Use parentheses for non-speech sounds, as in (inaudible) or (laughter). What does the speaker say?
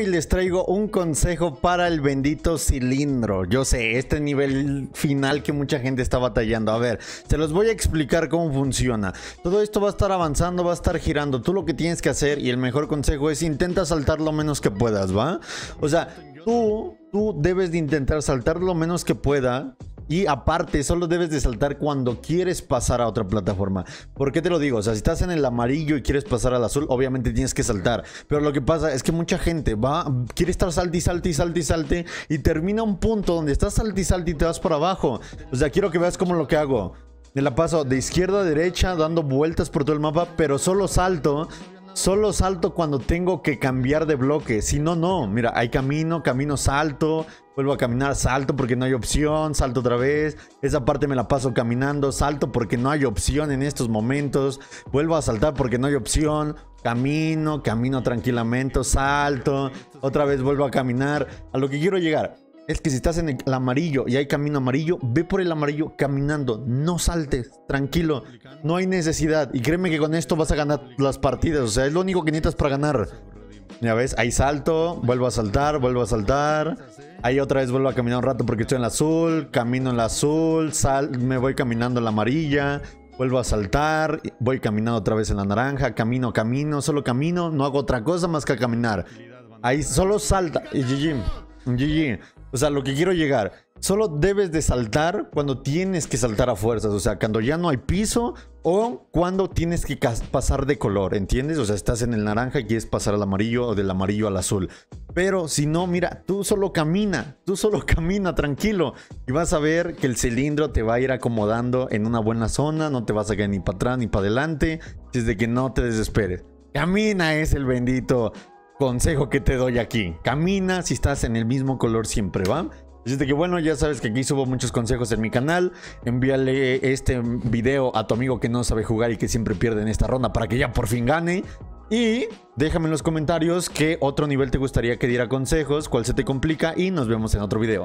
Y les traigo un consejo para el bendito cilindro. Yo sé, este nivel final que mucha gente está batallando. A ver, se los voy a explicar cómo funciona. Todo esto va a estar avanzando, va a estar girando. Tú lo que tienes que hacer y el mejor consejo es intenta saltar lo menos que puedas, ¿va? O sea, tú, tú debes de intentar saltar lo menos que pueda y aparte, solo debes de saltar cuando quieres pasar a otra plataforma. ¿Por qué te lo digo? O sea, si estás en el amarillo y quieres pasar al azul, obviamente tienes que saltar. Pero lo que pasa es que mucha gente va, quiere estar salte y salte y salte y salte y termina un punto donde estás salte y salte y te vas para abajo. O sea, quiero que veas cómo lo que hago. Me la paso de izquierda a derecha dando vueltas por todo el mapa, pero solo salto Solo salto cuando tengo que cambiar de bloque. Si no, no. Mira, hay camino, camino, salto. Vuelvo a caminar, salto porque no hay opción. Salto otra vez. Esa parte me la paso caminando. Salto porque no hay opción en estos momentos. Vuelvo a saltar porque no hay opción. Camino, camino tranquilamente. Salto. Otra vez vuelvo a caminar. A lo que quiero llegar es que si estás en el amarillo y hay camino amarillo, ve por el amarillo caminando. No saltes, tranquilo. No hay necesidad. Y créeme que con esto vas a ganar las partidas. O sea, es lo único que necesitas para ganar. Ya ves, ahí salto, vuelvo a saltar, vuelvo a saltar. Ahí otra vez vuelvo a caminar un rato porque estoy en el azul. Camino en el azul, sal, me voy caminando en la amarilla. Vuelvo a saltar, voy caminando otra vez en la naranja, camino, camino, solo camino, no hago otra cosa más que caminar. Ahí solo salta. Y GG, GG. O sea, lo que quiero llegar, solo debes de saltar cuando tienes que saltar a fuerzas, o sea, cuando ya no hay piso o cuando tienes que pasar de color, ¿entiendes? O sea, estás en el naranja y quieres pasar al amarillo o del amarillo al azul. Pero si no, mira, tú solo camina, tú solo (laughs) camina tranquilo y vas a ver que el cilindro te va a ir acomodando en una buena zona, no te vas a caer ni para atrás ni para adelante, desde que no te desesperes. Camina es el bendito consejo que te doy aquí. Camina si estás en el mismo color siempre, ¿va? Así que bueno, ya sabes que aquí subo muchos consejos en mi canal. Envíale este video a tu amigo que no sabe jugar y que siempre pierde en esta ronda para que ya por fin gane. Y déjame en los comentarios qué otro nivel te gustaría que diera consejos, cuál se te complica y nos vemos en otro video.